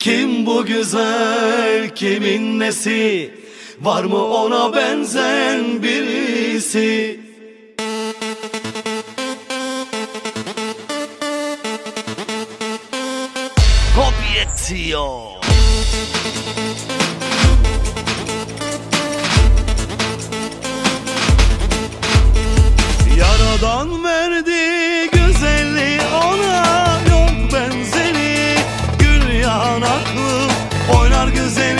Kim bu güzel kimin nesi? Var mı ona benzen birisi? Kopietiyor aklım Oynar güzelim